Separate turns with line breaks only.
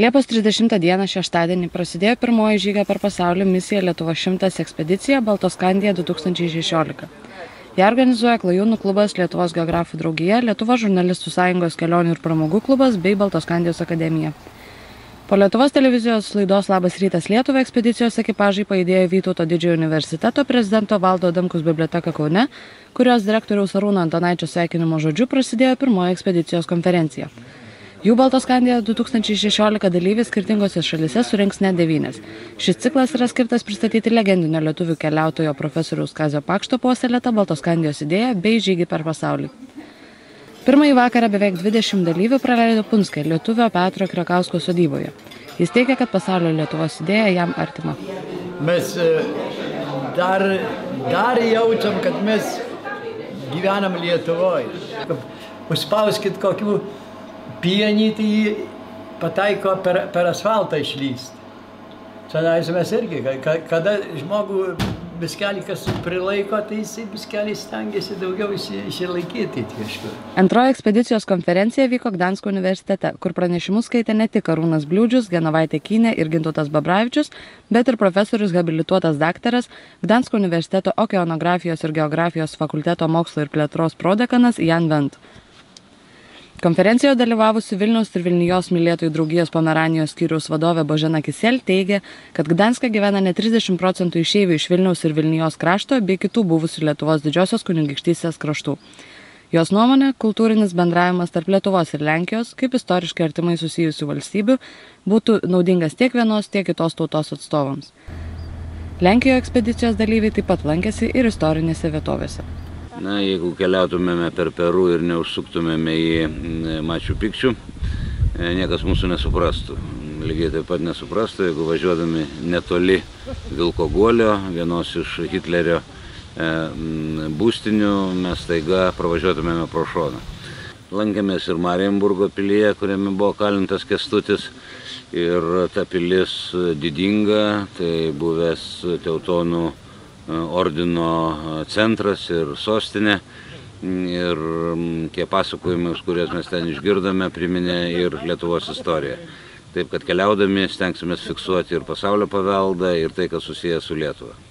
Liepos 30 dieną šeštadienį prasidėjo pirmoji žygio per pasaulį misija Lietuvo 100 ekspedicija Baltoskandija 2016. Ją organizuoja Klajūnų klubas Lietuvos geografų draugija, Lietuvos žurnalistų sąjungos kelionių ir pramogų klubas bei Baltoskandijos akademija. Po Lietuvos televizijos laidos Labas rytas Lietuva ekspedicijos ekipažai pajudėjo Vytauto didžiojo universiteto prezidento Valdo Damkus biblioteka Kaune, kurios direktoriaus Arūno Antonaičio sveikinimo žodžiu prasidėjo pirmoji ekspedicijos konferencija. Jų Baltoskandija 2016 dalyviai skirtingose šalise surinks net devynės. Šis ciklas yra skirtas pristatyti legendinio lietuvių keliautojo profesoriaus Kazio Pakšto puoselėtą Baltoskandijos idėją bei žygį per pasaulį. Pirmąjį vakarą beveik 20 dalyvių praleido Punskai lietuvio Petro Krakausko sodyboje. Jis teigia, kad pasaulio Lietuvos idėja jam artima.
Mes e, dar, dar jaučiam, kad mes gyvenam Lietuvoje. Užspauskit kokių pienį, tai jį pataiko per, per asfaltą išlysti. Čionais mes irgi, kada žmogų biskelį kas prilaiko, tai jisai biskelį stengiasi daugiau išsilaikyti kažkur.
Antroji ekspedicijos konferencija vyko Gdansko universitete, kur pranešimus skaitė ne tik Arūnas Bliūdžius, Genovaitė Kynė ir Gintutas Babravičius, bet ir profesorius habilituotas daktaras Gdansko universiteto okeanografijos ir geografijos fakulteto mokslo ir plėtros prodekanas Jan Vent. Konferencijoje dalyvavusi Vilniaus ir Vilnijos mylėtojų draugijos Pomeranijos skyriaus vadovė Božena Kisel teigia, kad Gdanska gyvena ne 30 procentų išeivių iš Vilniaus ir Vilnijos krašto bei kitų buvusių Lietuvos didžiosios kunigaikštystės kraštų. Jos nuomonė, kultūrinis bendravimas tarp Lietuvos ir Lenkijos, kaip istoriškai artimai susijusių valstybių, būtų naudingas tiek vienos, tiek kitos tautos atstovams. Lenkijoje ekspedicijos dalyviai taip pat lankėsi ir istorinėse vietovėse.
Na, jeigu keliautumėme per Peru ir neužsuktumėme į mm, Mačių Pikčių, e, niekas mūsų nesuprastų. Lygiai taip pat nesuprastų, jeigu važiuodami netoli Vilko Guolio, vienos iš Hitlerio e, būstinių, mes taiga pravažiuotumėme pro šoną. Lankėmės ir Marienburgo pilyje, kuriame buvo kalintas kestutis. Ir ta pilis didinga, tai buvęs teutonų ordino centras ir sostinė. Ir tie pasakojimai, kuriuos mes ten išgirdome, priminė ir Lietuvos istoriją. Taip kad keliaudami stengsime fiksuoti ir pasaulio paveldą, ir tai, kas susijęs su Lietuva.